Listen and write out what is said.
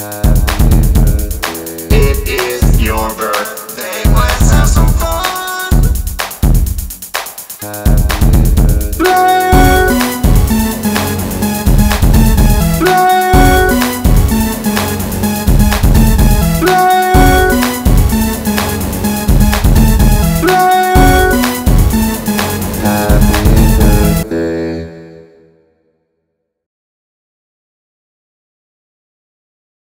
It is your birthday, let's have some fun.